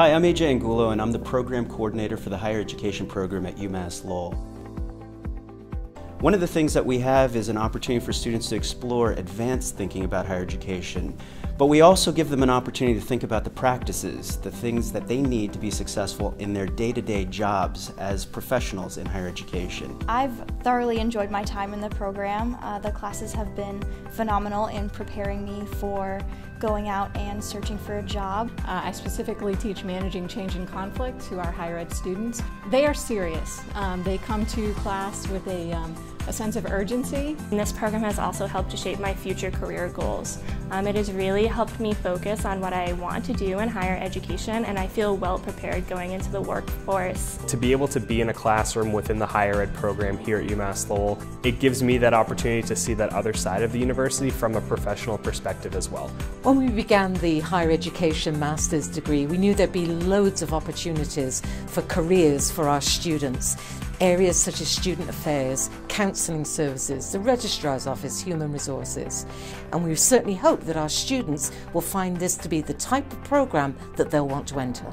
Hi, I'm AJ Angulo and I'm the program coordinator for the higher education program at UMass Lowell. One of the things that we have is an opportunity for students to explore advanced thinking about higher education, but we also give them an opportunity to think about the practices, the things that they need to be successful in their day-to-day -day jobs as professionals in higher education. I've thoroughly enjoyed my time in the program. Uh, the classes have been phenomenal in preparing me for going out and searching for a job. Uh, I specifically teach managing change and conflict to our higher ed students. They are serious. Um, they come to class with a, um, a sense of urgency. And this program has also helped to shape my future career goals. Um, it has really helped me focus on what I want to do in higher education and I feel well prepared going into the workforce. To be able to be in a classroom within the higher ed program here at UMass Lowell, it gives me that opportunity to see that other side of the university from a professional perspective as well. When we began the higher education master's degree, we knew there'd be loads of opportunities for careers for our students. Areas such as student affairs, counselling services, the registrar's office, human resources. And we certainly hope that our students will find this to be the type of programme that they'll want to enter.